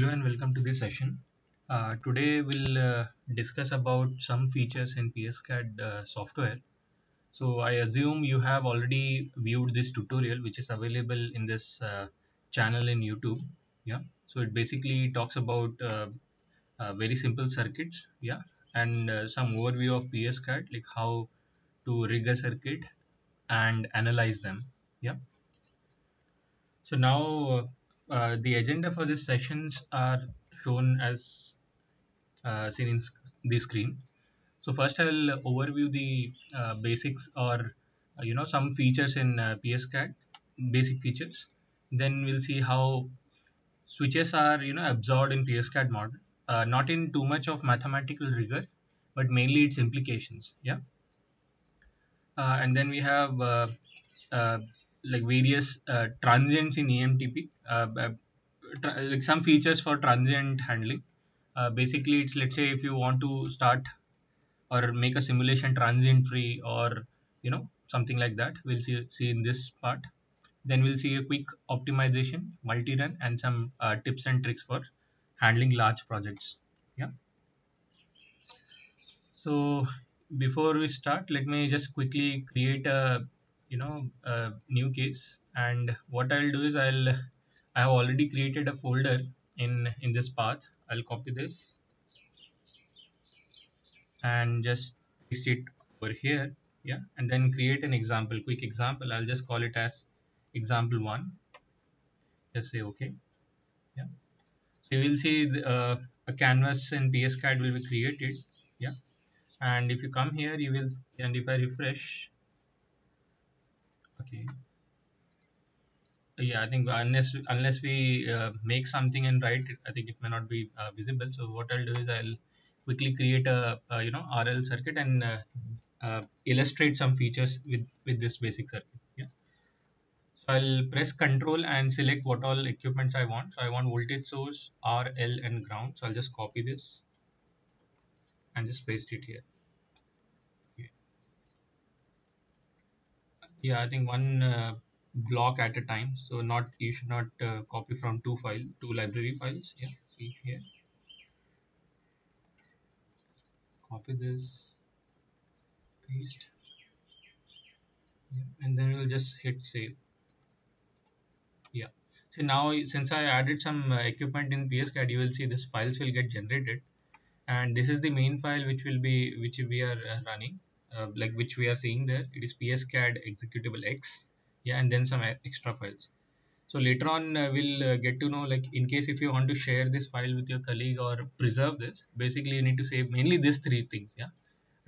Hello and welcome to this session. Uh, today we'll uh, discuss about some features in PSCAD uh, software. So I assume you have already viewed this tutorial which is available in this uh, channel in YouTube. Yeah. So it basically talks about uh, uh, very simple circuits. Yeah. And some overview of PSCAD like how to rig a circuit and analyze them. Yeah. So now uh, the agenda for these sessions are shown as uh, seen in the screen. So first I will overview the uh, basics or uh, you know some features in uh, PSCAD, basic features. Then we'll see how switches are you know absorbed in PSCAD model, uh, not in too much of mathematical rigor, but mainly its implications. Yeah. and then we have like various uh, transients in EMTP, uh, uh, like some features for transient handling. basically, it's let's say if you want to start or make a simulation transient free or you know something like that, we'll see see in this part. Then we'll see a quick optimization, multi-run, and some tips and tricks for handling large projects. Yeah. So before we start, let me just quickly create a you know a new case. And what I'll do is I'll I have already created a folder in in this path. I'll copy this and just paste it over here. Yeah. And then create an example quick example. I'll just call it as example one. Just say okay. Yeah. So you will see the, uh, a canvas in PSCAD will be created. Yeah. And if you come here you will and if I refresh okay. Yeah i think unless unless we uh, make something and write it i think it may not be uh, visible. So what i'll do is i'll quickly create a, you know rl circuit and uh, uh, illustrate some features with with this basic circuit. Yeah. So i'll press control and select what all equipments i want. So i want voltage source rl and ground. So i'll just copy this and just paste it here yeah i think one uh, block at a time. So not you should not uh, copy from two file two library files. Yeah see here. Copy this paste. Yeah, and then we'll just hit save. Yeah. So now since i added some uh, equipment in pscad you will see this files will get generated. And this is the main file which will be which we are uh, running uh, like which we are seeing there. It is pscad executable x yeah and then some extra files. So later on uh, we'll uh, get to know like in case if you want to share this file with your colleague or preserve this basically you need to save mainly these three things yeah.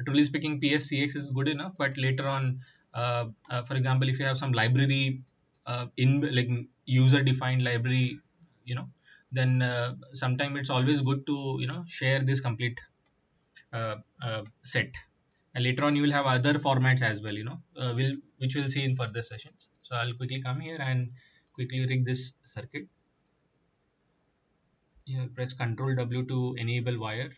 Truly speaking pscx is good enough but later on uh, uh, for example if you have some library uh, in like user defined library you know then uh, sometimes it's always good to you know share this complete set and later on you will have other formats as well you know uh, will which we'll see in further sessions. So i'll quickly come here and quickly rig this circuit. Here press ctrl w to enable wire.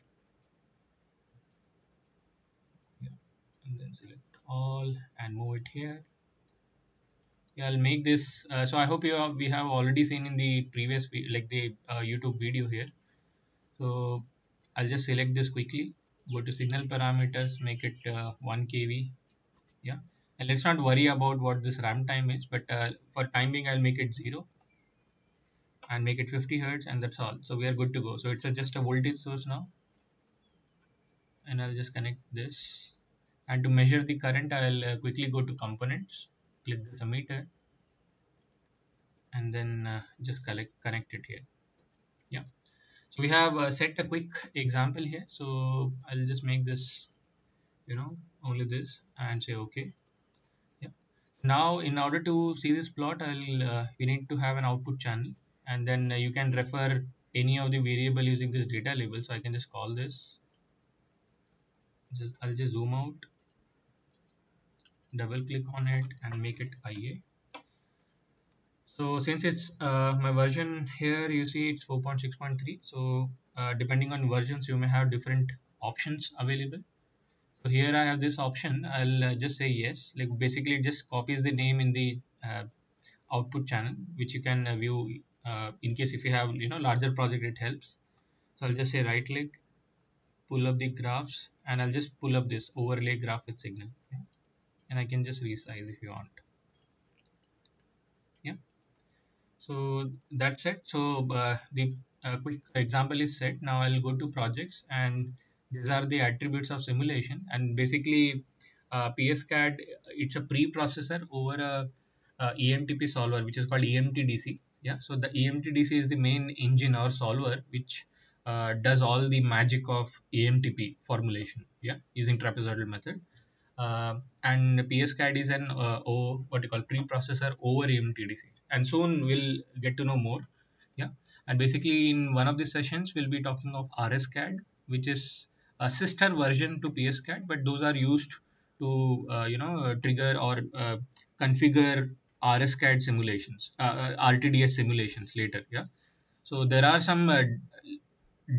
Yeah. and then select all and move it here. Yeah i'll make this uh, so i hope you have we have already seen in the previous like the uh, youtube video here. So i'll just select this quickly go to signal parameters make it uh, 1 kV. Yeah. And let's not worry about what this ramp time is but uh, for time being I'll make it 0 and make it 50 Hertz and that's all. So we are good to go. So it's a, just a voltage source now. And I'll just connect this. And to measure the current I'll uh, quickly go to components click the meter and then uh, just collect connect it here. Yeah so we have uh, set a quick example here. So i'll just make this you know only this and say okay. Yeah. Now in order to see this plot i'll uh, we need to have an output channel. And then uh, you can refer any of the variable using this data label. So i can just call this. Just i'll just zoom out double click on it and make it ia so since it's uh, my version here you see it's 4.6.3 so uh, depending on versions you may have different options available. So here I have this option. I'll uh, just say yes. Like basically it just copies the name in the uh, output channel which you can uh, view uh, in case if you have you know larger project it helps. So I'll just say right click pull up the graphs and I'll just pull up this overlay graph with signal. Yeah? and I can just resize if you want yeah so that's it. So uh, the uh, quick example is set. Now I'll go to projects and these are the attributes of simulation. And basically uh, PSCAD it's a preprocessor over a, a, EMTP solver which is called EMTDC yeah so the EMTDC is the main engine or solver which uh, does all the magic of EMTP formulation yeah using trapezoidal method uh, and PSCAD is an uh, o, what you call preprocessor over EMTDC and soon we'll get to know more yeah? And basically in one of the sessions we'll be talking of RSCAD which is a sister version to PSCAD but those are used to uh, you know trigger or uh, configure RSCAD simulations uh, RTDS simulations later yeah? So there are some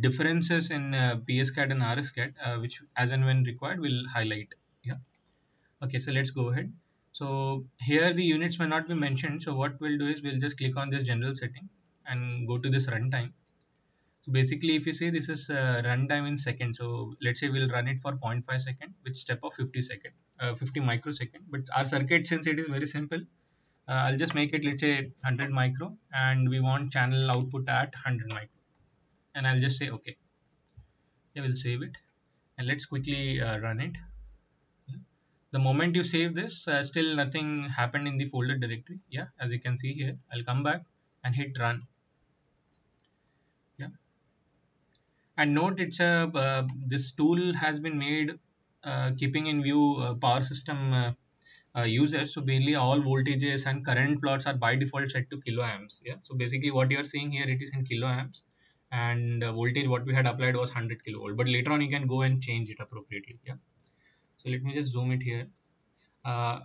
differences in uh, PSCAD and RSCAD, uh, which as and when required we'll highlight. Yeah. Okay, so let's go ahead. So here the units may not be mentioned. So what we'll do is we'll just click on this general setting and go to this runtime. So basically, if you see this is uh, runtime in seconds. So let's say we'll run it for 0.5 second with step of 50 second, uh, 50 microsecond. But our circuit, since it is very simple, uh, I'll just make it let's say 100 micro, and we want channel output at 100 micro and I'll just say okay yeah we'll save it and let's quickly uh, run it the moment you save this uh, still nothing happened in the folder directory. Yeah as you can see here I'll come back and hit run. Yeah. And note it's a uh, this tool has been made uh, keeping in view uh, power system uh, uh, users. So mainly all voltages and current plots are by default set to kiloamps yeah. So basically what you are seeing here it is in kiloamps and voltage what we had applied was 100 kilovolt but later on you can go and change it appropriately. Yeah so let me just zoom it here. Uh,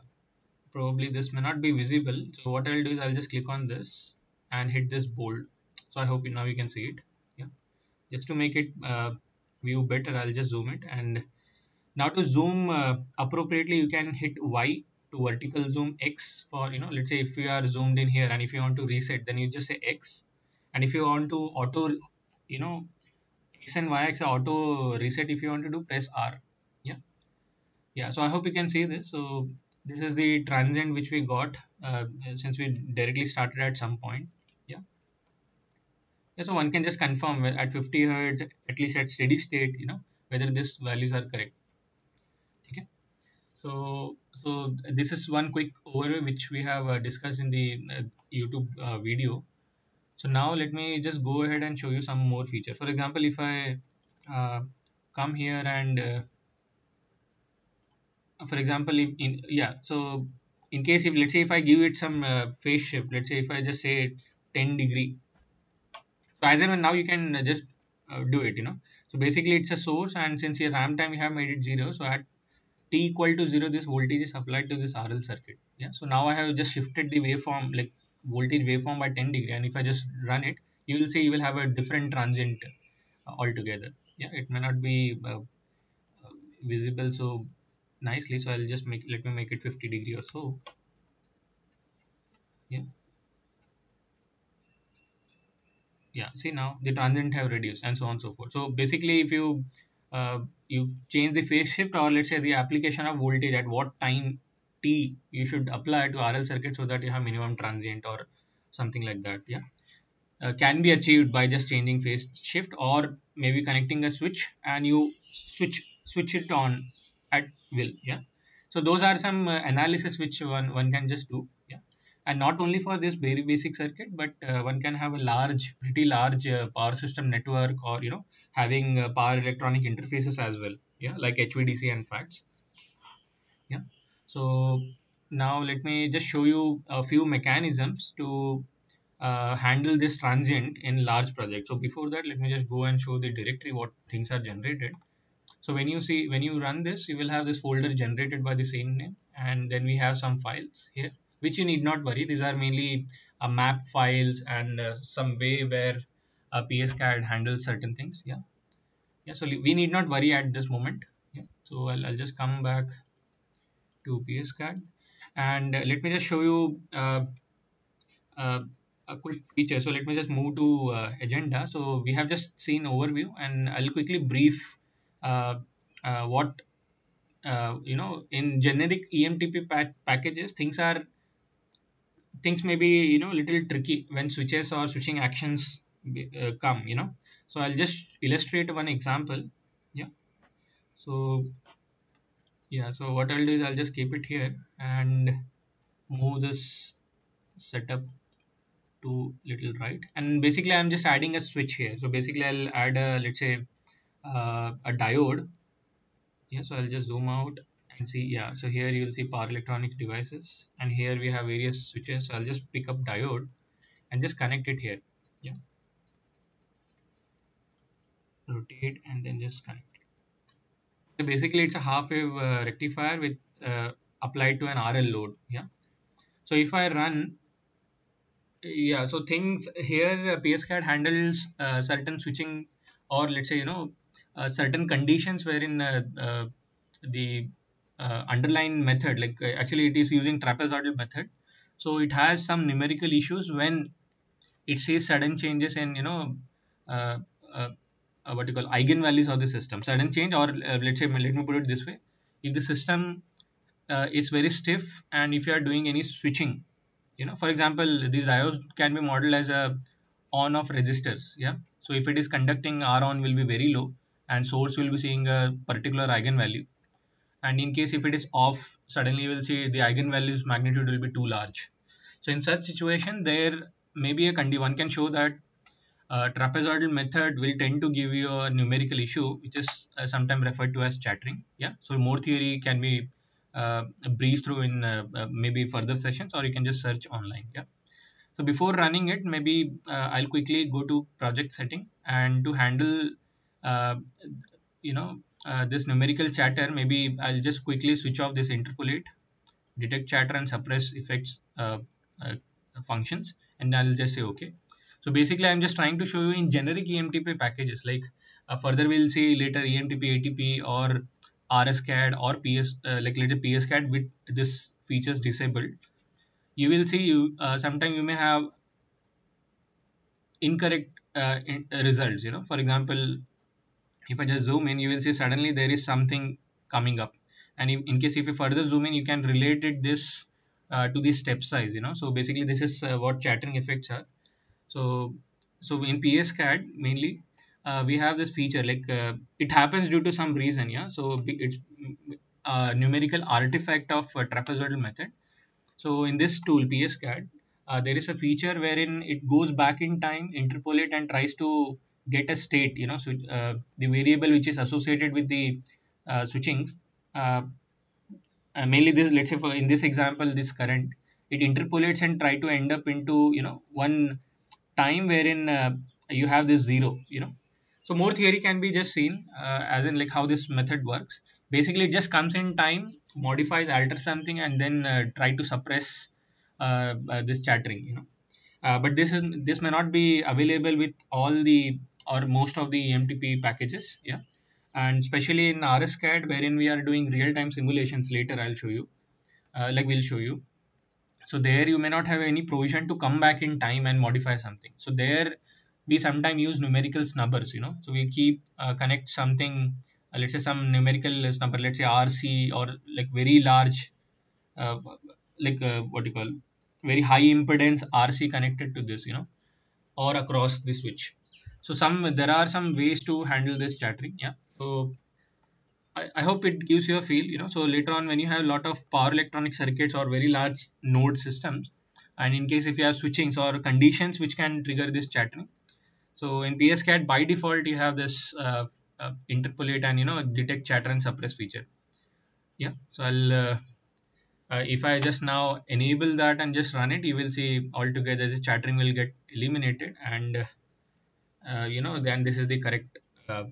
probably this may not be visible. So what I'll do is I'll just click on this and hit this bold. So I hope now you can see it. Yeah. Just to make it uh, view better I'll just zoom it. And now to zoom uh, appropriately you can hit Y to vertical zoom X for you know let's say if you are zoomed in here and if you want to reset then you just say X. And if you want to auto you know x and y axis auto reset if you want to do press r yeah so i hope you can see this. So this is the transient which we got uh, since we directly started at some point. Yeah. Yeah so one can just confirm at 50 hertz at least at steady state you know whether these values are correct. Okay. So so this is one quick overview which we have uh, discussed in the uh, youtube uh, video. So now let me just go ahead and show you some more features. For example if I uh, come here and uh, for example if in yeah so in case if let's say if I give it some uh, phase shift let's say if I just say 10 degree. So as and when now you can just uh, do it you know. So basically it's a source and since here ramp time we have made it zero so at t equal to zero this voltage is applied to this RL circuit. Yeah so now I have just shifted the waveform like voltage waveform by 10 degree and if I just run it you will see you will have a different transient uh, altogether. Yeah it may not be uh, uh, visible so nicely so I'll just make let me make it 50 degree or so. Yeah. Yeah see now the transient have reduced and so on and so forth. So basically if you uh, you change the phase shift or let's say the application of voltage at what time T you should apply to RL circuit so that you have minimum transient or something like that yeah? Uh, can be achieved by just changing phase shift or maybe connecting a switch and you switch switch it on will yeah so those are some uh, analysis which one one can just do yeah and not only for this very basic circuit but uh, one can have a large pretty large uh, power system network or you know having uh, power electronic interfaces as well yeah like hvdc and FACTS yeah so now let me just show you a few mechanisms to uh, handle this transient in large projects. So before that, let me just go and show the directory what things are generated. So when you see when you run this, you will have this folder generated by the same name, and then we have some files here, which you need not worry. These are mainly uh, map files and uh, some way where a PSCAD handles certain things. Yeah, yeah. So we need not worry at this moment. Yeah. So I'll, I'll just come back to PSCAD and uh, let me just show you uh, uh, a quick feature. So let me just move to uh, agenda. So we have just seen overview and I'll quickly brief uh, uh, what uh, you know in generic EMTP pack packages things are things may be you know little tricky when switches or switching actions uh, come you know. So I'll just illustrate one example yeah. So yeah so what I'll do is I'll just keep it here and move this setup to little right. And basically I'm just adding a switch here. So basically I'll add a let's say uh, a diode. Yeah so I'll just zoom out and see. Yeah so here you'll see power electronic devices and here we have various switches. So I'll just pick up diode and just connect it here. Yeah. Rotate and then just connect. So basically it's a half wave uh, rectifier with uh, applied to an RL load. Yeah. So if I run yeah so things here uh, PSCAD handles uh, certain switching or let's say you know Uh, certain conditions wherein uh, uh, the uh, underlying method like uh, actually it is using trapezoidal method. So it has some numerical issues when it sees sudden changes in you know uh, what you call eigenvalues of the system. Sudden change or let's say let me put it this way. If the system is very stiff and if you are doing any switching you know for example these diodes can be modeled as a on off resistors yeah? So if it is conducting r on will be very low and source will be seeing a particular eigenvalue. And in case if it is off suddenly you will see the eigenvalues magnitude will be too large. So in such situation there may be a condition one can show that uh, trapezoidal method will tend to give you a numerical issue which is uh, sometimes referred to as chattering. Yeah? So more theory can be uh, breeze through in uh, uh, maybe further sessions or you can just search online. Yeah? So before running it maybe i'll quickly go to project setting and to handle you know this numerical chatter maybe i'll just quickly switch off this interpolate detect chatter and suppress effects uh, uh, functions and I'll just say okay so basically I'm just trying to show you in generic EMTP packages like uh, further we'll see later EMTP ATP or RSCAD or PS uh, like say PSCAD with this features disabled, you will see you uh, sometimes you may have incorrect uh, in, uh, results. You know, for example, if I just zoom in, you will see suddenly there is something coming up, and in, case if you further zoom in, you can relate it this uh, to the step size. You know, so basically this is uh, what chattering effects are. So so in PSCAD mainly uh, we have this feature like uh, it happens due to some reason yeah so it's a numerical artifact of trapezoidal method so in this tool pscad uh, there is a feature wherein it goes back in time interpolate and tries to get a state you know so uh, the variable which is associated with the uh, switchings uh, mainly this let's say for in this example this current it interpolates and try to end up into you know one time wherein you have this zero you know so more theory can be just seen uh, as in like how this method works. Basically, it just comes in time, modifies, alters something, and then uh, try to suppress uh, uh this chattering. You know, uh, but this is this may not be available with all the or most of the EMTP packages. Yeah, and especially in RSCAD, wherein we are doing real-time simulations. Later, I'll show you. Uh, like we'll show you. So there you may not have any provision to come back in time and modify something. So there we sometimes use numerical snubbers you know so we keep uh, connect something uh, let's say some numerical snubber let's say rc or like very large uh, like uh, what do you call very high impedance rc connected to this you know or across the switch so some there are some ways to handle this chattering yeah. So I, I hope it gives you a feel you know. So later on when you have a lot of power electronic circuits or very large node systems and in case if you have switchings or conditions which can trigger this chattering. So in PSCAD by default you have this uh, uh, interpolate and you know detect chatter and suppress feature. Yeah, so I'll uh, uh, if I just now enable that and just run it, you will see altogether the chattering will get eliminated and uh, you know then this is the correct uh,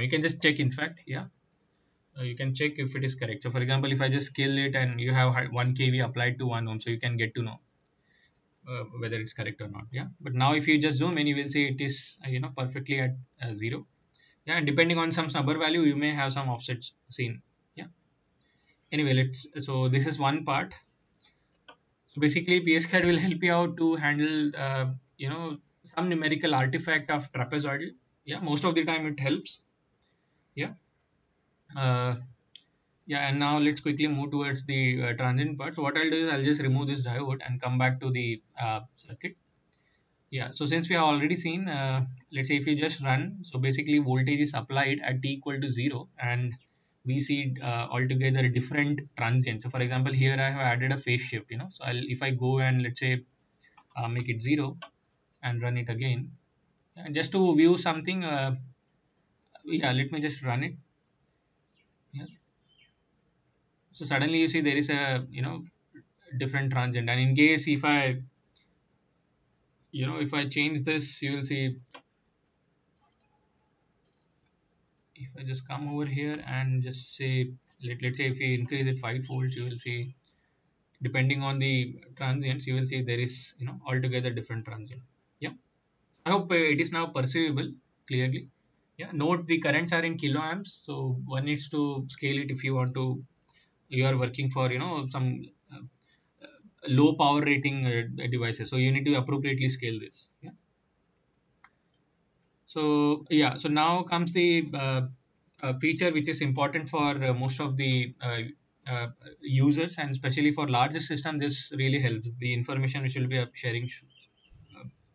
You can just check in fact, yeah. you can check if it is correct. So for example, if I just scale it and you have 1 kV applied to 1 ohm, so you can get to know uh, whether it's correct or not yeah. But now if you just zoom in you will see it is uh, you know perfectly at uh, zero. Yeah and depending on some snubber value you may have some offsets seen yeah. Anyway let's so this is one part. So basically pscad will help you out to handle uh, you know some numerical artifact of trapezoidal. Yeah most of the time it helps. Yeah. Uh, yeah and now let's quickly move towards the uh, transient part so what i'll do is i'll just remove this diode and come back to the uh, circuit. Yeah so since we have already seen uh, let's say if you just run so basically voltage is applied at t equal to 0 and we see uh, altogether a different transient so for example here i have added a phase shift you know. So I'll, if i go and let's say uh, make it 0 and run it again. And just to view something uh, yeah let me just run it. Yeah. So suddenly you see there is a you know different transient. And in case if i you know if i change this you will see if i just come over here and just say let, let's say if we increase it five folds you will see depending on the transients you will see there is you know altogether different transient i hope it is now perceivable clearly. Yeah note the currents are in kiloamps so one needs to scale it if you want to you are working for you know some uh, low power rating uh, devices. So you need to appropriately scale this. Yeah. So yeah so now comes the uh, feature which is important for uh, most of the uh, uh, users and especially for larger system this really helps. The information which will be sharing sh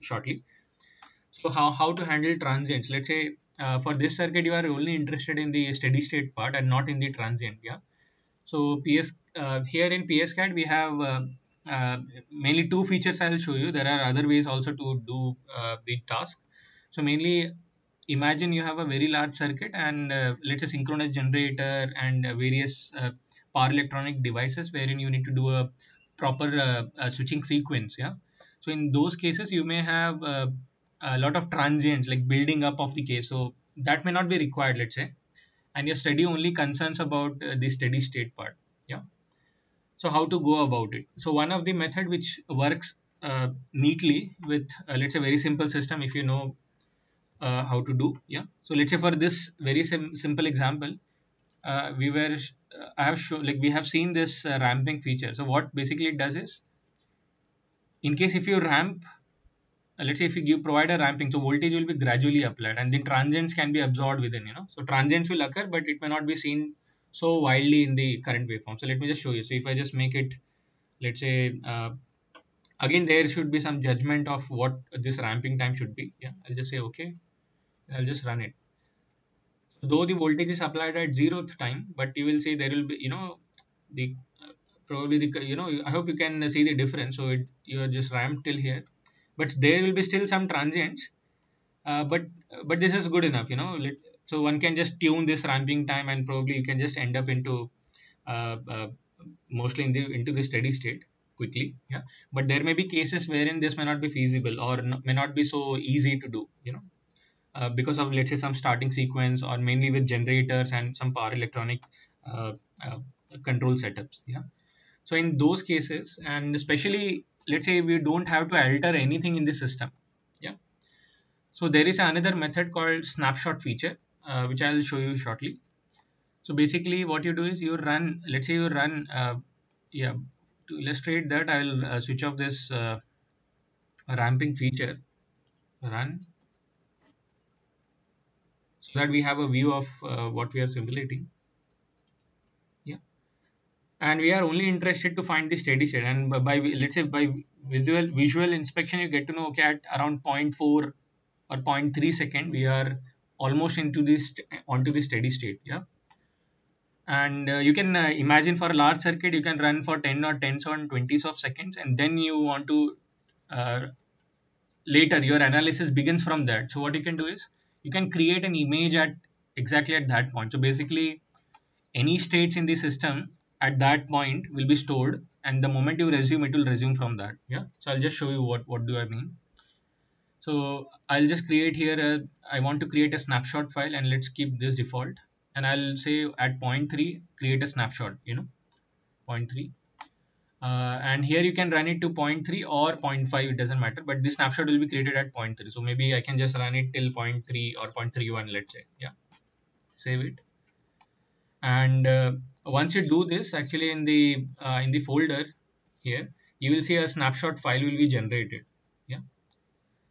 shortly so how, how to handle transients let's say for this circuit you are only interested in the steady state part and not in the transient yeah so ps here in pscad we have uh, mainly two features I'll show you. There are other ways also to do uh, the task. So mainly imagine you have a very large circuit and uh, let's say synchronous generator and various power electronic devices wherein you need to do a proper switching sequence. Yeah. So in those cases you may have a lot of transients like building up of the case. So that may not be required, let's say. And your study only concerns about the steady state part. Yeah so how to go about it so one of the method which works uh, neatly with uh, let's say very simple system if you know uh, how to do yeah so let's say for this very sim simple example uh, we were i have shown like we have seen this uh, ramping feature so what basically it does is in case if you ramp uh, let's say if you give provide a ramping so voltage will be gradually applied and then transients can be absorbed within you know so transients will occur but it may not be seen so wildly in the current waveform. So let me just show you. So if I just make it, let's say, uh, again, there should be some judgment of what this ramping time should be. Yeah, I'll just say okay. I'll just run it. So though the voltage is applied at zeroth time, but you will see there will be, you know, the uh, probably the, you know, I hope you can see the difference. So it, you are just ramped till here, but there will be still some transients. Uh, but but this is good enough, you know. So one can just tune this ramping time and probably you can just end up into uh, uh, mostly in the into the steady state quickly yeah but there may be cases wherein this may not be feasible or may not be so easy to do you know uh, because of let's say some starting sequence or mainly with generators and some power electronic uh, uh, control setups yeah so in those cases and especially let's say we don't have to alter anything in the system yeah so there is another method called snapshot feature uh, which I'll show you shortly. So basically what you do is you run, let's say you run, uh, yeah, to illustrate that I'll uh, switch off this uh, ramping feature, run, so that we have a view of uh, what we are simulating. And we are only interested to find the steady state. And by let's say by visual visual inspection you get to know okay at around 0.4 or 0.3 second we are almost into this onto the steady state yeah? And uh, you can uh, imagine for a large circuit you can run for 10 or 10s or 20s of seconds and then you want to uh, later your analysis begins from that. So what you can do is you can create an image at exactly at that point. So basically any states in the system at that point will be stored and the moment you resume it will resume from that. Yeah? So i'll just show you what what do i mean. So I'll just create here a, I want to create a snapshot file and let's keep this default. And I'll say at point 3 create a snapshot you know? Point 3 uh, and here you can run it to point 3 or point 5 it doesn't matter but this snapshot will be created at point 3 so maybe I can just run it till point 3 or point 3.1 let's say. Yeah? Save it. And uh, once you do this actually in the uh, in the folder here you will see a snapshot file will be generated. Yeah.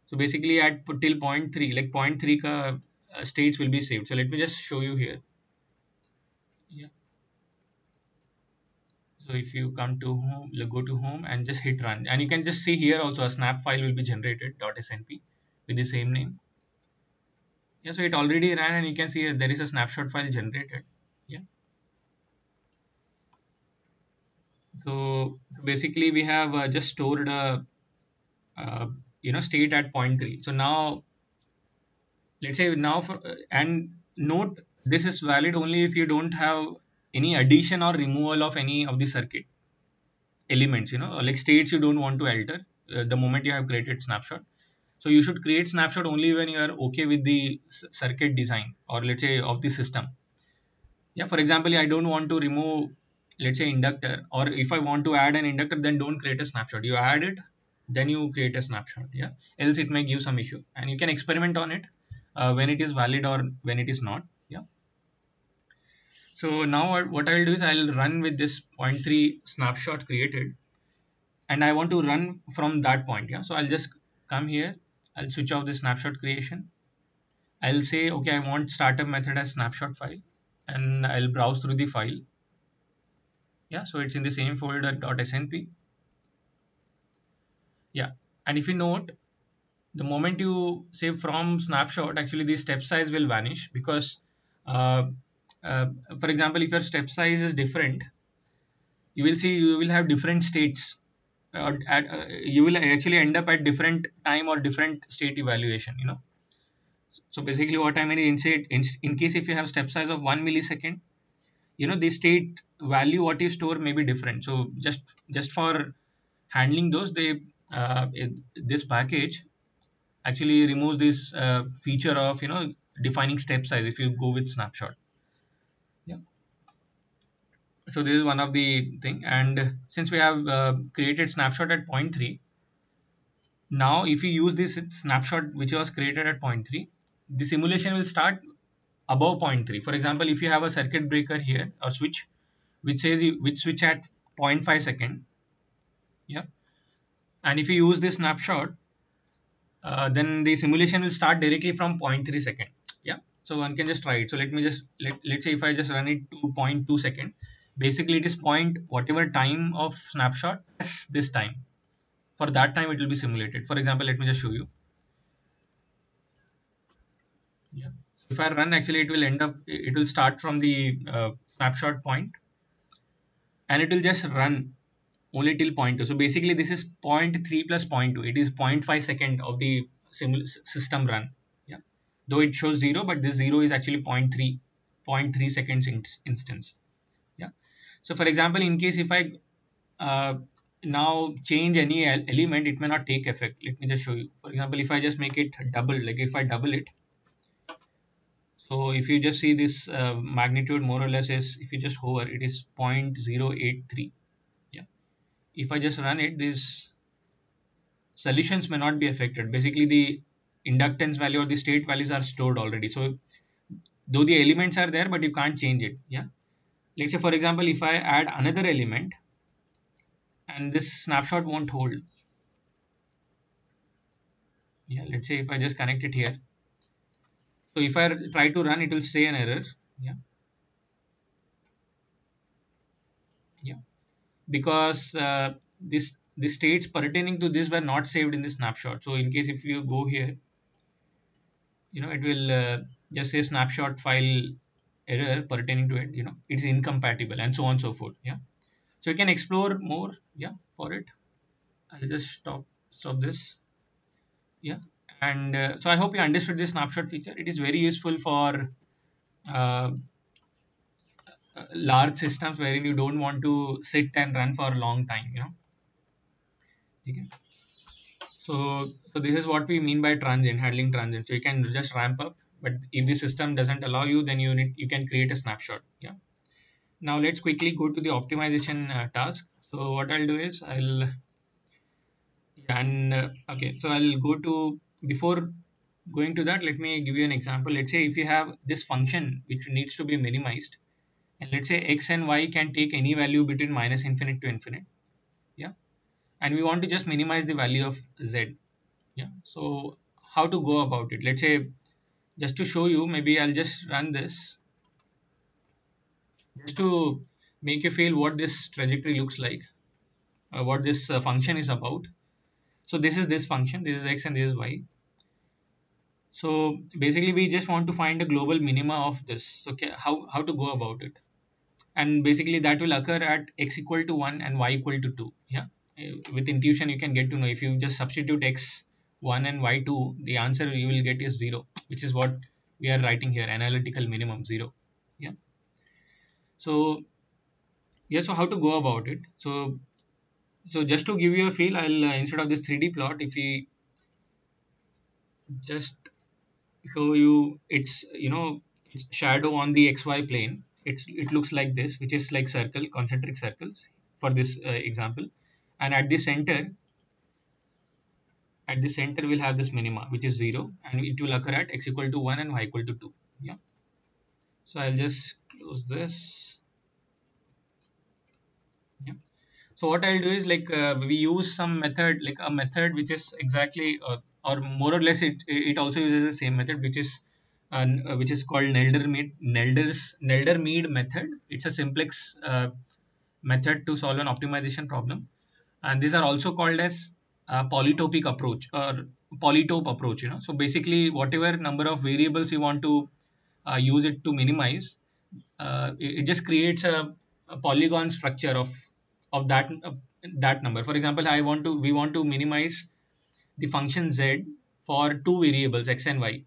So basically at till point 3 like point 3 ka, uh, states will be saved. So let me just show you here. Yeah. So if you come to home go to home and just hit run. And you can just see here also a snap file will be generated .snp with the same name. Yeah so it already ran and you can see there is a snapshot file generated so basically we have uh, just stored a uh, you know state at point 3 so now let's say now for uh, and note this is valid only if you don't have any addition or removal of any of the circuit elements you know like states you don't want to alter uh, the moment you have created snapshot. So you should create snapshot only when you are okay with the circuit design or let's say of the system. Yeah for example i don't want to remove let's say inductor or if i want to add an inductor then don't create a snapshot you add it then you create a snapshot yeah else it may give some issue and you can experiment on it uh, when it is valid or when it is not yeah so now what I'll do is I'll run with this 0.3 snapshot created and I want to run from that point. Yeah. So I'll just come here. I'll switch off the snapshot creation. I'll say, okay, I want startup method as snapshot file and I'll browse through the file. Yeah. So it's in the same folder .snp. Yeah. And if you note, the moment you say from snapshot, actually the step size will vanish because uh, uh, for example if your step size is different you will see you will have different states uh, at, uh, you will actually end up at different time or different state evaluation you know so basically what i mean is in, in case if you have step size of 1 millisecond you know the state value what you store may be different. So just just for handling those they uh, this package actually removes this uh, feature of you know defining step size if you go with snapshot. Yeah. So this is one of the thing. And since we have uh, created snapshot at point 3 now if you use this snapshot which was created at point 3 the simulation will start above point 0.3 for example if you have a circuit breaker here a switch which says you which switch at 0.5 second yeah. And if you use this snapshot uh, then the simulation will start directly from 0.3 second yeah. So one can just try it. So let me just let, let's say if i just run it to 0.2 second basically it is point whatever time of snapshot this time. For that time it will be simulated. For example let me just show you. Yeah if i run actually it will end up it will start from the uh, snapshot point and it will just run only till 0.2 so basically this is 0.3 plus 0.2 it is 0.5 second of the system run. Yeah. Though it shows 0 but this 0 is actually 0.3 0.3 seconds in instance. Yeah. So for example in case if i uh, now change any element it may not take effect. Let me just show you. For example if i just make it double like if i double it so if you just see this uh, magnitude more or less is if you just hover it is 0.083 yeah. If i just run it these solutions may not be affected. Basically the inductance value or the state values are stored already. So though the elements are there but you can't change it. Yeah. Let's say for example if i add another element and this snapshot won't hold. Yeah. Let's say if i just connect it here so if i try to run it will say an error. Yeah. Yeah. Because uh, this the states pertaining to this were not saved in the snapshot. So in case if you go here you know it will uh, just say snapshot file error pertaining to it you know it's incompatible and so on and so forth. Yeah. So you can explore more yeah for it. I'll just stop stop this. Yeah and uh, so i hope you understood this snapshot feature it is very useful for uh, large systems wherein you don't want to sit and run for a long time you know okay so, so this is what we mean by transient, handling transient. So you can just ramp up, but if the system doesn't allow you, then you need, you can create a snapshot. Yeah. Now let's quickly go to the optimization uh, task. So what I'll do is I'll, and uh, okay, so I'll go to, before going to that, let me give you an example. Let's say if you have this function which needs to be minimized, and let's say x and y can take any value between minus infinite to infinite. Yeah and we want to just minimize the value of z yeah so how to go about it let's say just to show you maybe i'll just run this just to make you feel what this trajectory looks like uh, what this uh, function is about so this is this function this is x and this is y. So basically we just want to find a global minima of this. Okay how how to go about it? And basically that will occur at x equal to 1 and y equal to 2 yeah? Uh, with intuition you can get to know. If you just substitute x 1 and y2 the answer you will get is 0 which is what we are writing here analytical minimum 0 yeah? So yeah so how to go about it? So so just to give you a feel i'll uh, instead of this 3d plot if we just show you it's you know it's shadow on the xy plane. It's it looks like this which is like circle concentric circles for this uh, example. And at the center at the center we'll have this minima which is 0 and it will occur at x equal to 1 and y equal to 2 yeah. So i'll just close this yeah so what i'll do is like uh, we use some method like a method which is exactly uh, or more or less it it also uses the same method which is uh, which is called Nelder-Mead Nelder's Nelder-Mead method. It's a simplex uh, method to solve an optimization problem, and these are also called as uh, polytopic approach or polytope approach. You know, so basically, whatever number of variables you want to uh, use it to minimize, uh, it, it, just creates a, a, polygon structure of of that uh, that number. For example, I want to we want to minimize the function z for two variables x and y.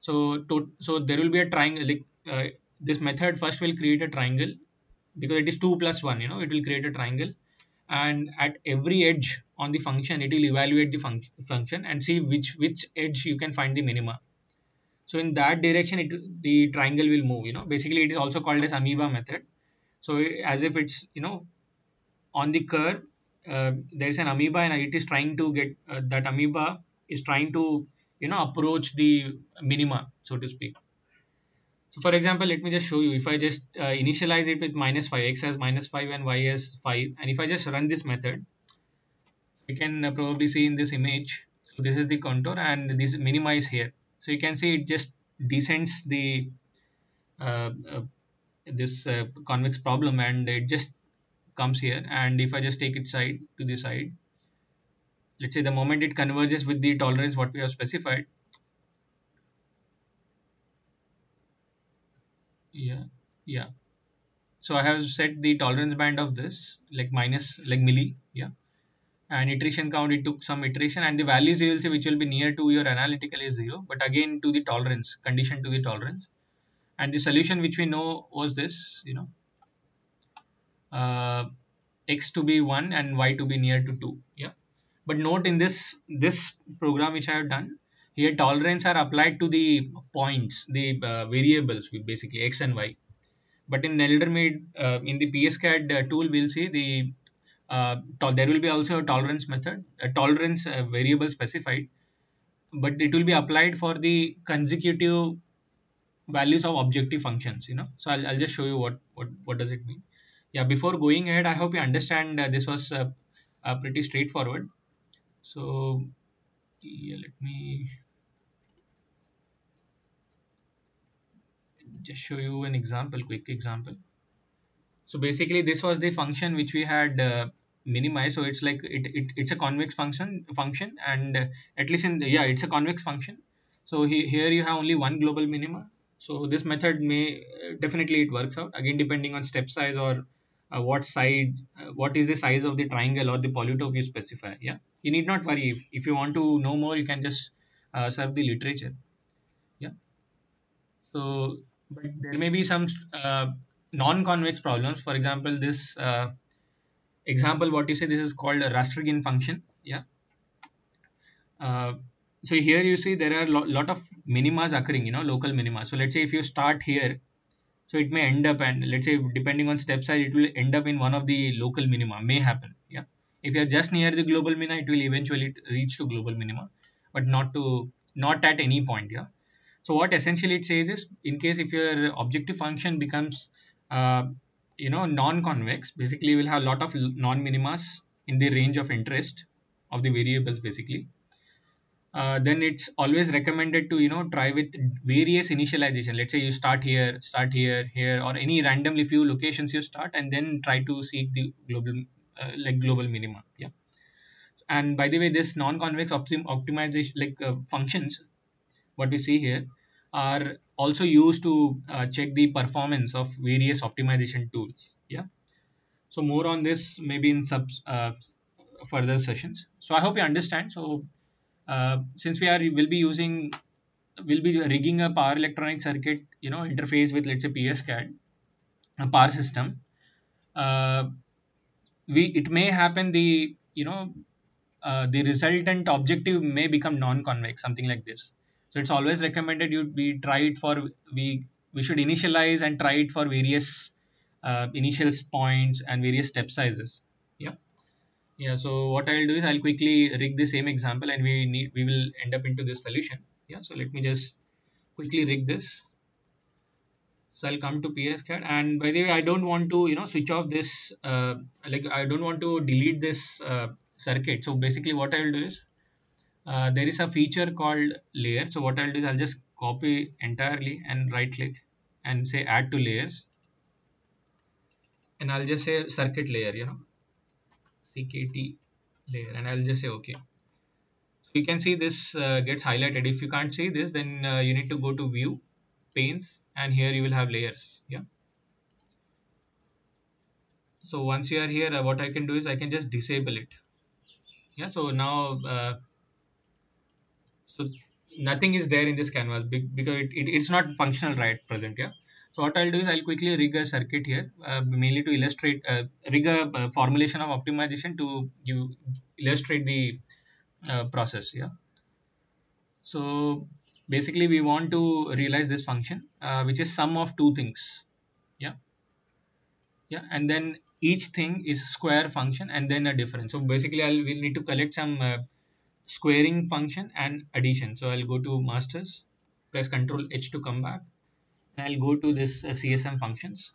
So to, so there will be a triangle like uh, this method first will create a triangle because it is 2 plus 1 you know it will create a triangle. And at every edge on the function it will evaluate the func function and see which which edge you can find the minima. So in that direction it the triangle will move you know. Basically it is also called as amoeba method. So as if it's you know on the curve uh, there is an amoeba and it is trying to get uh, that amoeba is trying to you know approach the minima so to speak. So for example let me just show you. If i just uh, initialize it with minus 5 x as minus 5 and y as 5 and if i just run this method you can uh, probably see in this image so this is the contour and this minima is here. So you can see it just descends the uh, uh this convex problem and it just comes here and if i just take it side to the side let's say the moment it converges with the tolerance what we have specified yeah yeah. So i have set the tolerance band of this like minus like milli yeah. And iteration count it took some iteration and the values you will see which will be near to your analytical is zero but again to the tolerance condition to the tolerance. And the solution which we know was this you know uh, x to be 1 and y to be near to 2 yeah. But note in this this program which I have done here tolerance are applied to the points the uh, variables basically x and y. But in Nelder-Mead uh, in the PSCAD uh, tool we'll see the uh, there will be also a tolerance method a tolerance uh, variable specified. But it will be applied for the consecutive values of objective functions you know. So I'll, I'll just show you what what what does it mean yeah before going ahead I hope you understand uh, this was pretty straightforward. So yeah let me just show you an example quick example. So basically this was the function which we had uh, minimized. So it's like it, it it's a convex function function and uh, at least in the, yeah it's a convex function. So he, here you have only one global minima. So this method may uh, definitely it works out again depending on step size or uh, what side uh, what is the size of the triangle or the polytope you specify yeah? You need not worry. If, if you want to know more you can just uh, serve the literature yeah? So but there may be some uh, non-convex problems. For example this uh, example what you say this is called a Rastrigin function yeah? Uh, so here you see there are a lo lot of minimas occurring you know local minima. So let's say if you start here so it may end up and let's say depending on step size it will end up in one of the local minima may happen yeah. If you are just near the global minima it will eventually reach to global minima but not to not at any point yeah. So what essentially it says is in case if your objective function becomes uh, you know non-convex basically you will have a lot of non-minimas in the range of interest of the variables basically uh, then it's always recommended to you know try with various initialization. Let's say you start here start here here or any randomly few locations you start and then try to seek the global uh, like global minima yeah. And by the way this non-convex optim optimization like uh, functions what we see here are also used to uh, check the performance of various optimization tools yeah. So more on this maybe in sub uh, further sessions. So i hope you understand. So uh, since we are will be using will be rigging a power electronic circuit you know interface with let's say pscad a power system. Uh, we it may happen the you know uh, the resultant objective may become non-convex something like this. So it's always recommended you we try it for we we should initialize and try it for various uh, initial points and various step sizes yeah so what i'll do is i'll quickly rig the same example and we need we will end up into this solution. Yeah so let me just quickly rig this. So i'll come to pscad and by the way i don't want to you know switch off this uh, like i don't want to delete this uh, circuit. So basically what i'll do is uh, there is a feature called layer. So what i'll do is i'll just copy entirely and right click and say add to layers. And i'll just say circuit layer you know CKT layer and I'll just say okay. So you can see this uh, gets highlighted. If you can't see this, then uh, you need to go to view, panes, and here you will have layers. Yeah. So once you are here, uh, what I can do is I can just disable it. Yeah. So now, uh, so nothing is there in this canvas because it, it, it's not functional right present. Yeah. So what I'll do is I'll quickly rig a circuit here, uh, mainly to illustrate, uh, rig a uh, formulation of optimization to you illustrate the uh, process. Yeah. So basically we want to realize this function, uh, which is sum of two things. Yeah. Yeah. And then each thing is square function and then a difference. So basically I'll will need to collect some uh, squaring function and addition. So I'll go to masters, press Control H to come back I'll go to this uh, CSM functions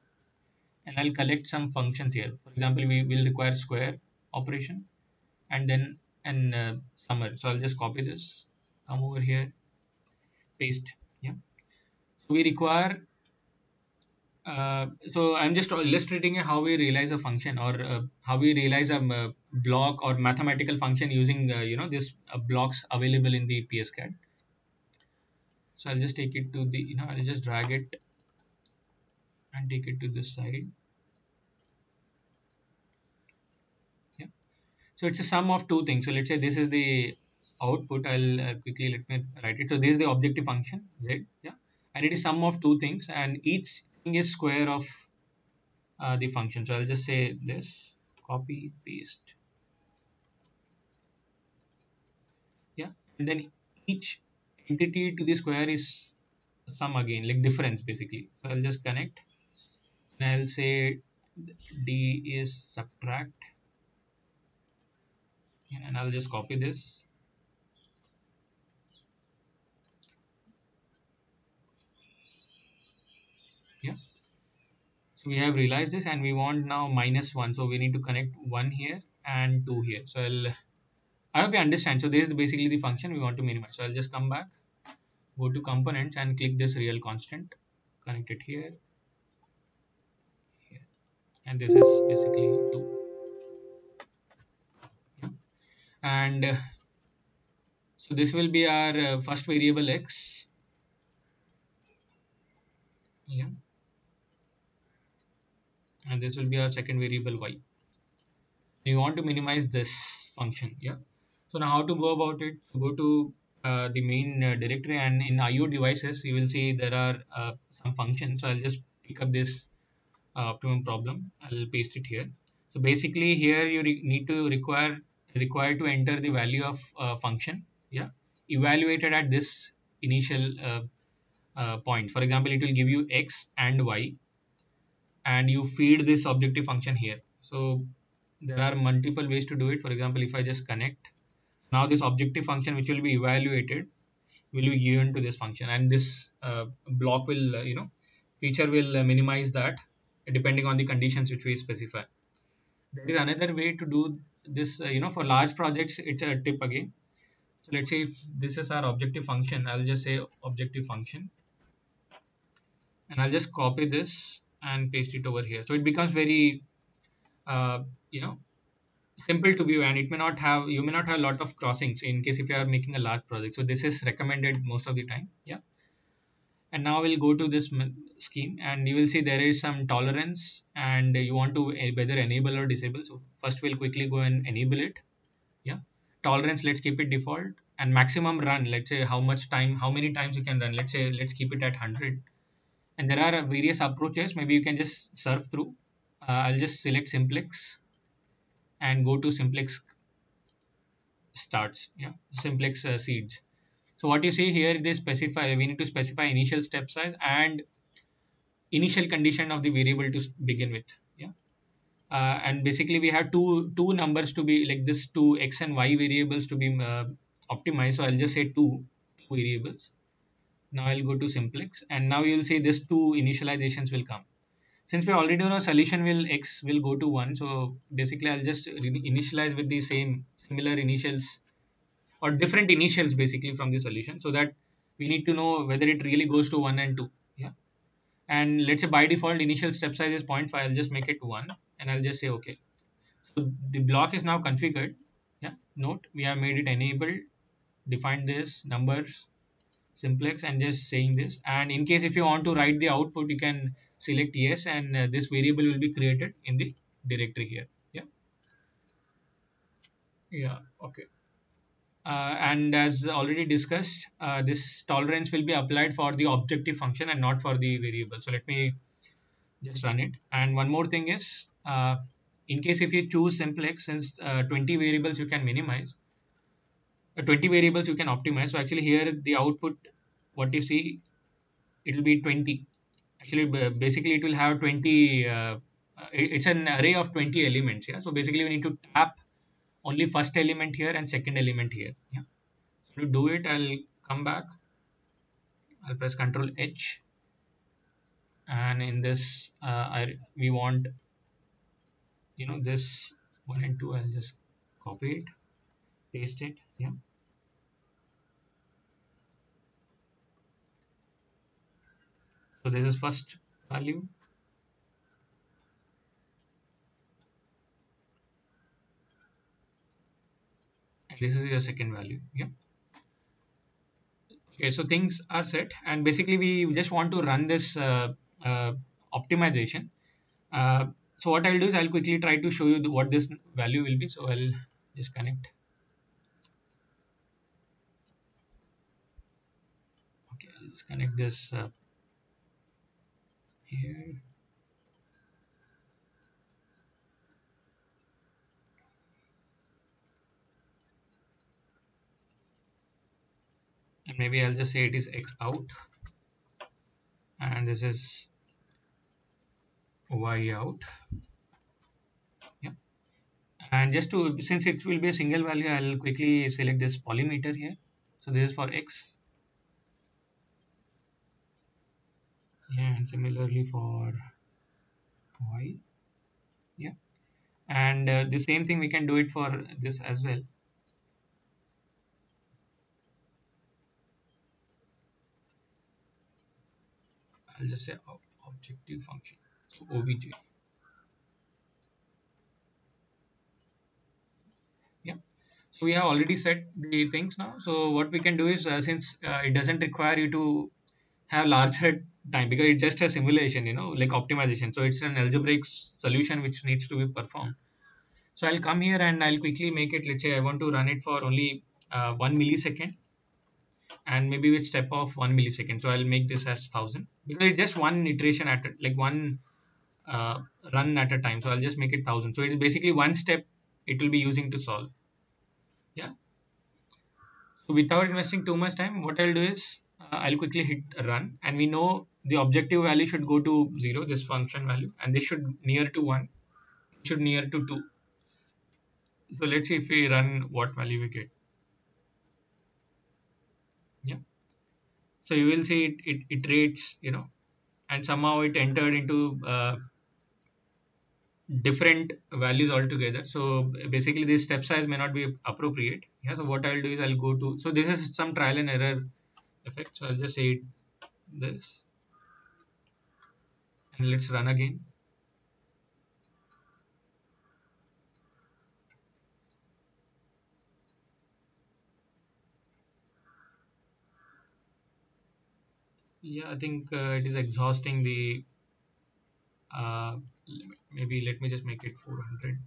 and I'll collect some functions here. For example, we will require square operation and then an uh, summer. So I'll just copy this, come over here, paste. Yeah. So we require. Uh, so I'm just illustrating how we realize a function or uh, how we realize a uh, block or mathematical function using uh, you know this uh, blocks available in the PSCAD so I'll just take it to the you know I'll just drag it and take it to this side. Yeah. So it's a sum of two things. So let's say this is the output. I'll uh, quickly let me write it. So this is the objective function z yeah. And it is sum of two things and each thing is square of uh, the function. So I'll just say this copy paste. Yeah. And then each entity to the square is sum again like difference basically. So i'll just connect and i'll say d is subtract and i'll just copy this. Yeah. So we have realized this and we want now minus one. So we need to connect one here and two here. So i'll I hope you understand. So this is basically the function we want to minimize. So I'll just come back, go to components and click this real constant, connect it here, here. and this is basically 2. Yeah. And uh, so this will be our uh, first variable x. Yeah. And this will be our second variable y. You want to minimize this function. Yeah so now how to go about it? Go to uh, the main uh, directory and in IO devices you will see there are uh, some functions. So I'll just pick up this uh, optimum problem. I'll paste it here. So basically here you need to require require to enter the value of function. Yeah. Evaluated at this initial uh, point. For example it will give you x and y and you feed this objective function here. So there are multiple ways to do it. For example if I just connect now this objective function which will be evaluated will be given to this function. And this uh, block will uh, you know feature will uh, minimize that depending on the conditions which we specify. There is another way to do this uh, you know for large projects it's a tip again. So let's say if this is our objective function i'll just say objective function. And i'll just copy this and paste it over here. So it becomes very uh, you know simple to view and it may not have you may not have a lot of crossings in case if you are making a large project. So this is recommended most of the time yeah. And now we'll go to this scheme and you will see there is some tolerance and you want to whether enable or disable. So first we'll quickly go and enable it yeah. Tolerance let's keep it default and maximum run let's say how much time how many times you can run. Let's say let's keep it at 100 and there are various approaches. Maybe you can just surf through. Uh, i'll just select simplex and go to simplex starts yeah simplex uh, seeds. So what you see here they specify we need to specify initial step size and initial condition of the variable to begin with yeah. Uh, and basically we have two two numbers to be like this two x and y variables to be uh, optimized. So i'll just say two variables. Now i'll go to simplex and now you'll see this two initializations will come since we already know solution will x will go to 1 so basically i'll just initialize with the same similar initials or different initials basically from the solution so that we need to know whether it really goes to 1 and 2 yeah? And let's say by default initial step size is 0.5 i'll just make it 1 and i'll just say okay. So the block is now configured yeah? Note we have made it enabled defined this numbers simplex and just saying this. And in case if you want to write the output you can select yes and uh, this variable will be created in the directory here. Yeah. Yeah. Okay. Uh, and as already discussed uh, this tolerance will be applied for the objective function and not for the variable. So let me just run it. And one more thing is uh, in case if you choose simplex since uh, 20 variables you can minimize uh, 20 variables you can optimize. So actually here the output what you see it will be 20 actually basically it will have 20 uh, it's an array of 20 elements yeah? So basically we need to tap only first element here and second element here yeah? So to do it i'll come back. I'll press ctrl h. And in this uh, I we want you know this one and two I'll just copy it paste it yeah so this is first value. And this is your second value yeah? Okay so things are set. And basically we just want to run this uh, uh, optimization. Uh, so what I'll do is I'll quickly try to show you the, what this value will be. So I'll just connect okay I'll just connect this uh, here. And maybe I'll just say it is x out. And this is y out. Yeah. And just to since it will be a single value I'll quickly select this polymeter here. So this is for x and similarly for y. Yeah. And uh, the same thing we can do it for this as well. I'll just say objective function so obj yeah. So we have already set the things now. So what we can do is uh, since uh, it doesn't require you to have larger time because it's just a simulation you know like optimization. So it's an algebraic solution which needs to be performed. So i'll come here and i'll quickly make it let's say i want to run it for only uh, one millisecond and maybe with step of one millisecond. So i'll make this as thousand because it's just one iteration at like one uh, run at a time. So i'll just make it thousand. So it's basically one step it will be using to solve. Yeah. So without investing too much time what i'll do is I'll quickly hit run and we know the objective value should go to 0 this function value and this should near to 1 should near to 2 so let's see if we run what value we get yeah so you will see it, it iterates you know and somehow it entered into uh, different values altogether. So basically this step size may not be appropriate. Yeah. So what I'll do is I'll go to, so this is some trial and error effect. So I'll just say this and let's run again. Yeah, I think uh, it is exhausting the uh, maybe let me just make it 400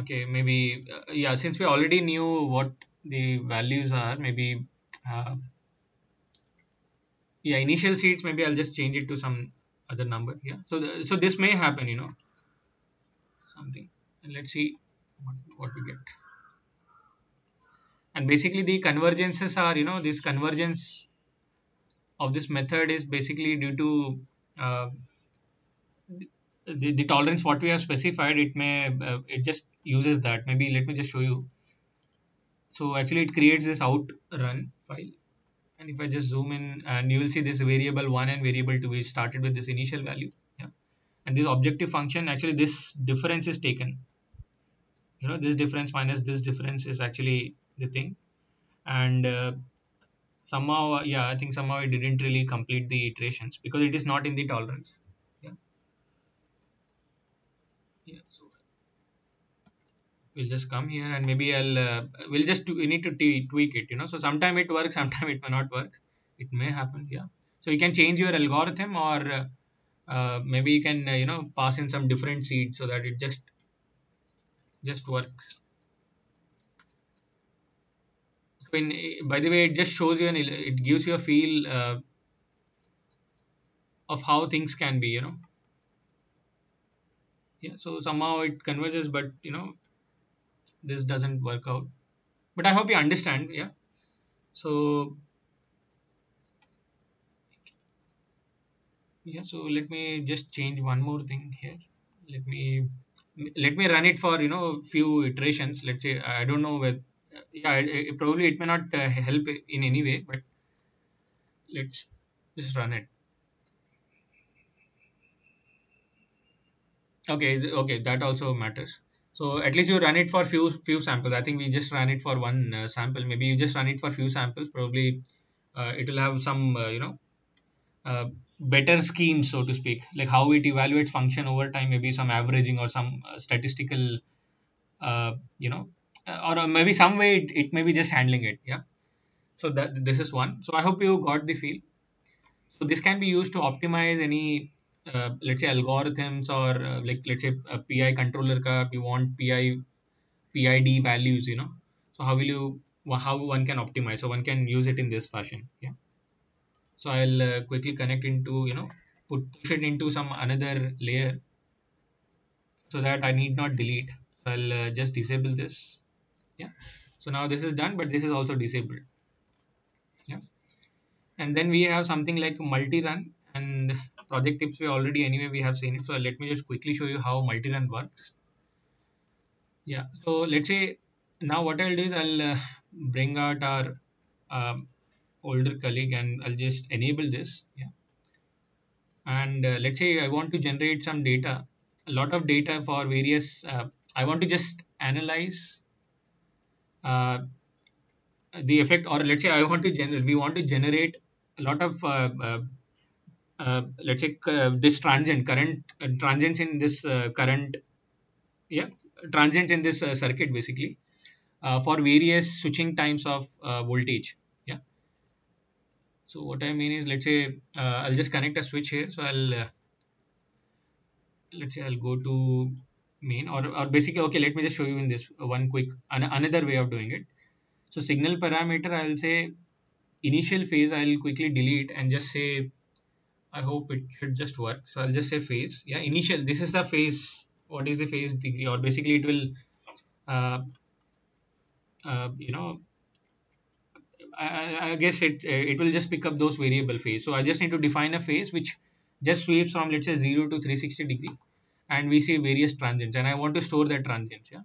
okay maybe uh, yeah since we already knew what the values are maybe uh, yeah initial seeds maybe I'll just change it to some other number yeah? So the, so this may happen you know something. And let's see what, what we get. And basically the convergences are you know this convergence of this method is basically due to uh, the, the tolerance what we have specified. It may uh, it just uses that. Maybe let me just show you. So actually it creates this out run file. And if I just zoom in and you will see this variable 1 and variable 2 is started with this initial value. Yeah. And this objective function actually this difference is taken. You know this difference minus this difference is actually the thing. And uh, somehow yeah i think somehow it didn't really complete the iterations because it is not in the tolerance. Yeah. Yeah so we'll just come here and maybe i'll uh, we'll just do, we need to tweak it you know? So sometime it works sometime it may not work. It may happen yeah. So you can change your algorithm or uh, uh, maybe you can uh, you know pass in some different seed so that it just just works. When by the way it just shows you and it gives you a feel uh, of how things can be you know? Yeah so somehow it converges but you know this doesn't work out. But i hope you understand yeah. So yeah so let me just change one more thing here. Let me let me run it for you know few iterations. Let's say i don't know whether yeah it, it, probably it may not uh, help in any way but let's just run it. Okay okay that also matters so at least you run it for few few samples. I think we just ran it for one uh, sample. Maybe you just run it for a few samples. Probably uh, it will have some uh, you know uh, better scheme so to speak. Like how it evaluates function over time maybe some averaging or some uh, statistical you know or maybe some way it, it may be just handling it. Yeah. So that this is one. So i hope you got the feel. So this can be used to optimize any uh, let's say algorithms or uh, like let's say a pi controller ka you want pi pid values you know. So how will you how one can optimize? So one can use it in this fashion yeah. So i'll uh, quickly connect into you know put push it into some another layer so that i need not delete. So i'll uh, just disable this yeah. So now this is done but this is also disabled yeah. And then we have something like multi-run and project tips we already anyway we have seen it. So let me just quickly show you how multi-run works. Yeah so let's say now what i'll do is i'll uh, bring out our um, older colleague and i'll just enable this yeah. And uh, let's say i want to generate some data a lot of data for various uh, i want to just analyze uh, the effect or let's say I want to generate we want to generate a lot of uh, uh, Uh, let's say uh, this transient current uh, transients in this current yeah transient in this circuit basically for various switching times of voltage yeah. So what I mean is let's say I'll just connect a switch here. So I'll let's say I'll go to main or, or basically okay let me just show you in this one quick an, another way of doing it. So signal parameter i'll say initial phase i'll quickly delete and just say i hope it should just work. So i'll just say phase. Yeah initial this is the phase what is the phase degree? Or basically it will uh, uh, you know I, I guess it it will just pick up those variable phase. So i just need to define a phase which just sweeps from let's say 0 to 360 degree. And we see various transients. And I want to store that transients yeah.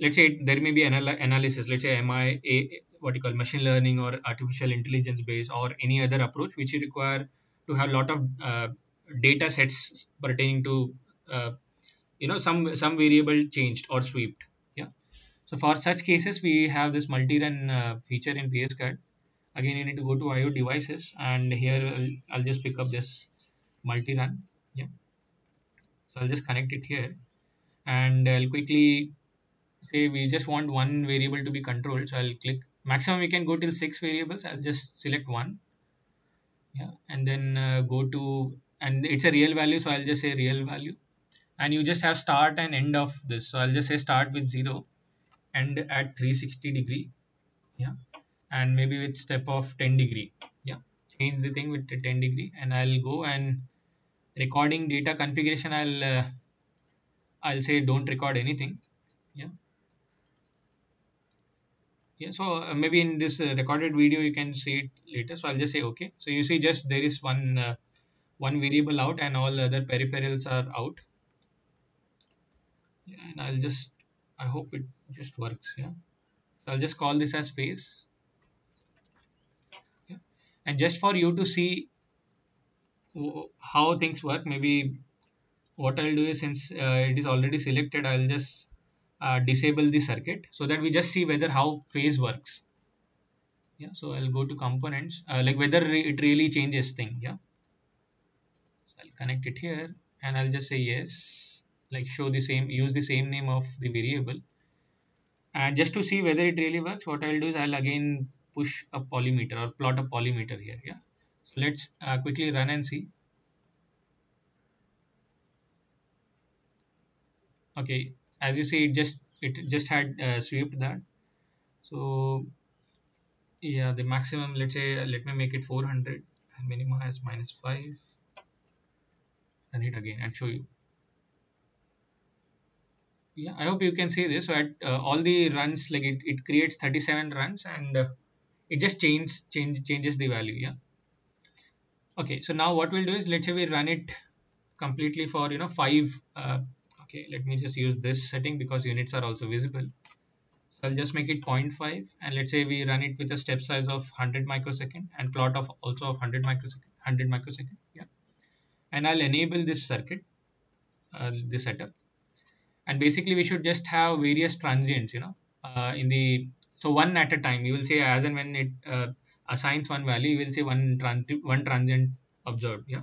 Let's say there may be anal analysis. Let's say am i a what you call machine learning or artificial intelligence based or any other approach which you require to have a lot of uh, data sets pertaining to uh, you know some some variable changed or swept. Yeah. So for such cases we have this multi-run uh, feature in pscad again you need to go to io devices and here I'll, I'll just pick up this multi-run. Yeah. So i'll just connect it here. And i'll quickly say we just want one variable to be controlled. So i'll click maximum we can go till six variables. I'll just select one yeah. And then uh, go to and it's a real value so i'll just say real value. And you just have start and end of this. So i'll just say start with 0 end at 360 degree. Yeah. And maybe with step of 10 degree. Yeah. Change the thing with 10 degree and i'll go and recording data configuration i'll uh, i'll say don't record anything. Yeah yeah so uh, maybe in this uh, recorded video you can see it later so i'll just say okay. So you see just there is one uh, one variable out and all other peripherals are out. Yeah, and i'll just i hope it just works yeah. So i'll just call this as phase yeah. and just for you to see how things work maybe what i'll do is since uh, it is already selected i'll just uh, disable the circuit so that we just see whether how phase works. Yeah so i'll go to components uh, like whether it really changes thing yeah. So i'll connect it here and i'll just say yes like show the same use the same name of the variable. And just to see whether it really works what i'll do is i'll again push a polymeter or plot a polymeter here yeah. So let's uh, quickly run and see. Okay as you see it just it just had uh, swept that. So yeah the maximum let's say uh, let me make it 400 minimum as minus 5 run it again and show you. Yeah i hope you can see this. So at uh, all the runs like it, it creates 37 runs and uh, it just changes change changes the value yeah. Okay so now what we'll do is let's say we run it completely for you know five uh, okay let me just use this setting because units are also visible. So I'll just make it 0.5 and let's say we run it with a step size of 100 microsecond and plot of also of 100 microsecond 100 microsecond yeah. And I'll enable this circuit uh, this setup. And basically we should just have various transients you know uh, in the so one at a time. You will say as and when it uh, assigns one value you will say one trans one transient observed yeah.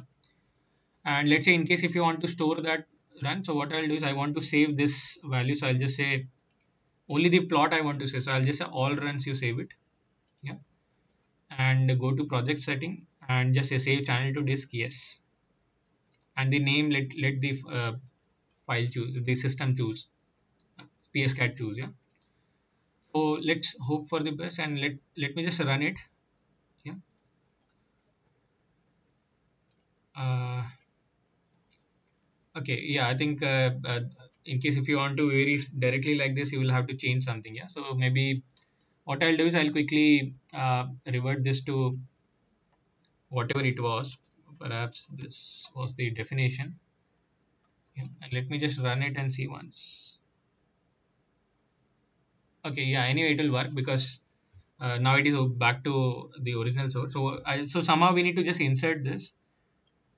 And let's say in case if you want to store that run so what i'll do is i want to save this value so i'll just say only the plot i want to say. So i'll just say all runs you save it yeah? And go to project setting and just say save channel to disk yes. And the name let let the uh, file choose the system choose PSCAD choose yeah? So let's hope for the best and let let me just run it yeah? Uh, okay yeah i think uh, uh, in case if you want to vary directly like this you will have to change something yeah? So maybe what i'll do is i'll quickly uh, revert this to whatever it was. Perhaps this was the definition. Yeah, and let me just run it and see once. Okay yeah anyway it will work because uh, now it is back to the original source. So I, so somehow we need to just insert this.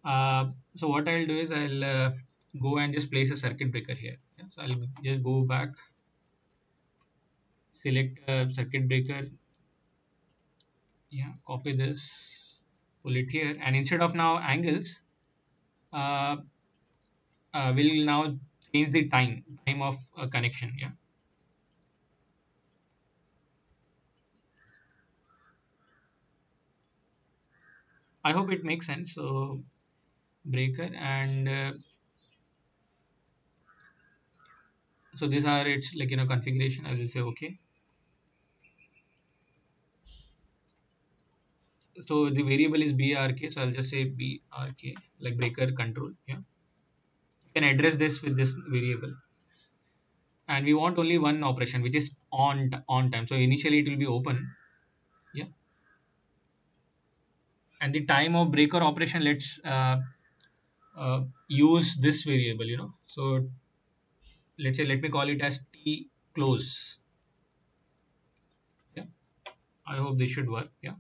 Uh, so what I'll do is I'll uh, go and just place a circuit breaker here. Yeah, so I'll just go back select a circuit breaker. Yeah copy this pull it here. And instead of now angles uh, uh, we'll now change the time time of a connection yeah. I hope it makes sense. So breaker and uh, so these are its like you know configuration i will say okay. So the variable is brk so i'll just say brk like breaker control yeah. You can address this with this variable. And we want only one operation which is on on time. So initially it will be open yeah. And the time of breaker operation let's uh, uh, use this variable you know. So let's say let me call it as t close. Yeah. I hope this should work. Yeah.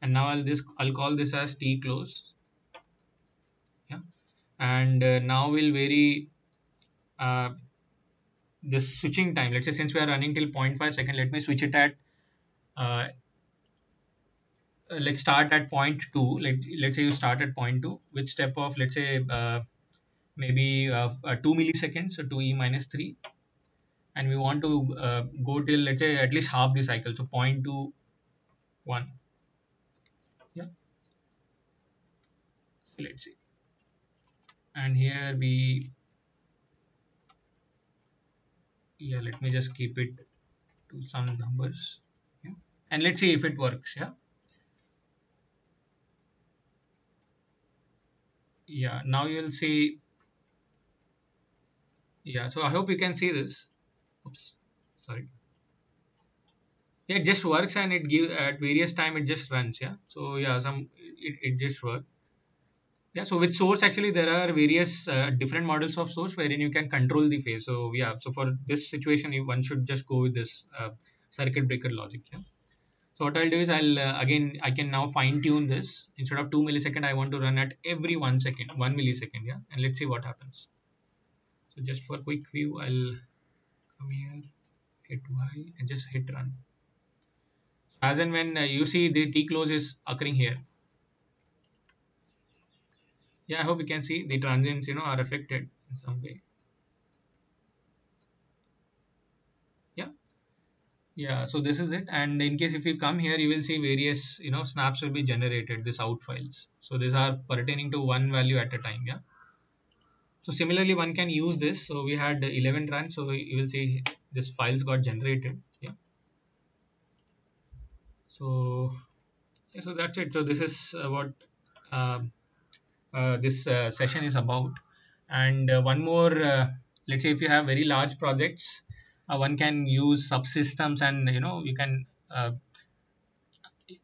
And now i'll this i'll call this as t close. Yeah. And uh, now we'll vary uh, this switching time. Let's say since we are running till 0.5 second let me switch it at uh, uh, like start at point two. Let, let's say you start at point two with step of let's say uh, maybe uh, uh, 2 milliseconds so 2e minus 3 and we want to uh, go till let's say at least half the cycle so point two one. Yeah. So let's see. And here we yeah let me just keep it to some numbers. Yeah. and let's see if it works yeah. Yeah now you'll see yeah so i hope you can see this. Oops sorry. Yeah, it just works and it give at various time it just runs yeah? So yeah some it, it just works yeah so with source actually there are various uh, different models of source wherein you can control the phase. So yeah so for this situation one should just go with this uh, circuit breaker logic yeah? So what I'll do is I'll uh, again I can now fine tune this. Instead of 2 millisecond I want to run at every one second 1 millisecond yeah? And let's see what happens so just for quick view I'll come here hit Y and just hit run. As and when uh, you see the T close is occurring here. Yeah I hope you can see the transients you know are affected in some way. Yeah. Yeah so this is it. And in case if you come here you will see various you know snaps will be generated this out files. So these are pertaining to one value at a time yeah so similarly one can use this. So we had 11 runs so you will see this files got generated. Yeah. So yeah, so that's it. So this is what uh, uh, this uh, session is about. And uh, one more uh, let's say if you have very large projects uh, one can use subsystems and you know you can uh,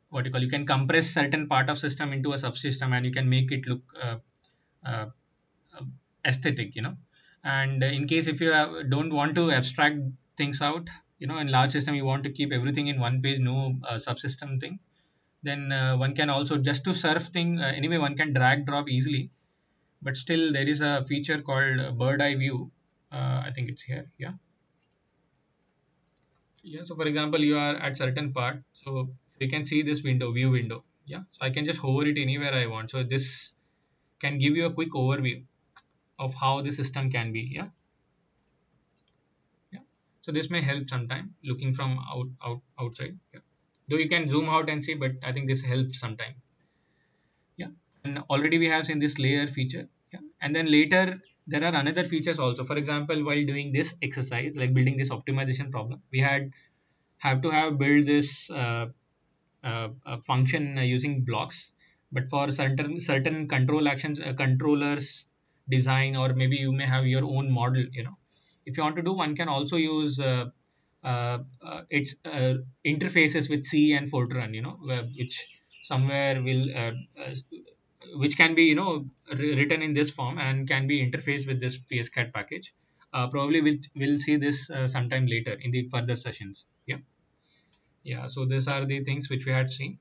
what you call you can compress certain part of system into a subsystem and you can make it look uh, uh, uh aesthetic you know? And in case if you have, don't want to abstract things out you know in large system you want to keep everything in one page no uh, subsystem thing then uh, one can also just to surf thing anyway one can drag drop easily. But still there is a feature called bird eye view. I think it's here yeah? Yeah so for example you are at certain part so you can see this window view window yeah? So i can just hover it anywhere i want. So this can give you a quick overview of how the system can be yeah? Yeah. So this may help sometime looking from out out outside yeah. Though you can zoom out and see but i think this helps sometime. Yeah. And already we have seen this layer feature yeah. And then later there are another features also. For example while doing this exercise like building this optimization problem we had have to have build this uh, uh, function using blocks. But for certain certain control actions uh, controllers design or maybe you may have your own model you know. If you want to do one can also use uh, uh, uh, its interfaces with c and fortran you know which somewhere will which can be you know written in this form and can be interfaced with this PSCAD package. Uh, probably we'll, we'll see this uh, sometime later in the further sessions. Yeah. Yeah so these are the things which we had seen.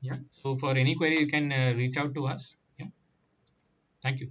Yeah. So for any query you can uh, reach out to us. Yeah. Thank you